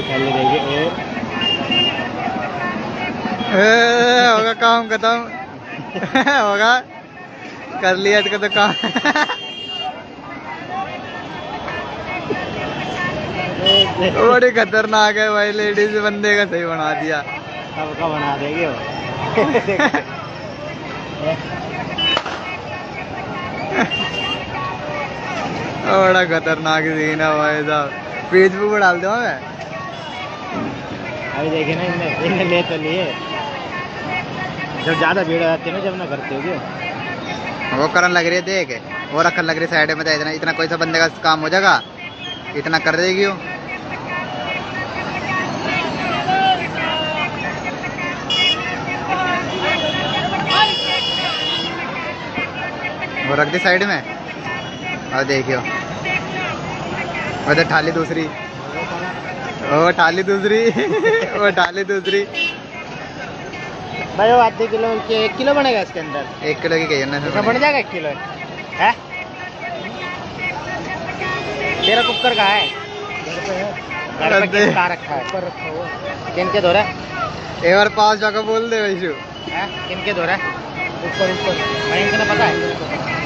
इसकी थैली देगी और होगा काम खत्म। होगा। कर लिया इसका तो काम। बड़ी खतरनाक है भाई लेडीज़ बंदे का सही बना दिया। सबका बना देगी वो। बड़ा खतरनाक सीन है भाई साहब। फेसबुक पर डाल दो मैं? अभी देखे ना, इनने इनने ले तो लिए। जब ज़्यादा भीड़ हो जाती है ना, जब ना करते होगी। वो करन लग रही है, देख। वो रखन लग रही है साइड में तो इतना इतना कोई सा बंदे का काम हो जाएगा? इतना कर देगी वो? वो रख दी साइड में। और देखियो। उधर ठाली दूसरी। वो ठाली दूसरी वो ठाली दूसरी। भाई वो आधे किलो के एक किलो बनेगा इसके अंदर? एक किलो की कही है ना बन जाएगा एक किलो? है? तेरा कुकर कहाँ है? घर पे किस रखा है। ऊपर रखा हुआ किन के धोरा एक बार पास जाकर बोल दे वैशु है? किन के धोरा ऊपर ऊपर। भाई इनको पता है।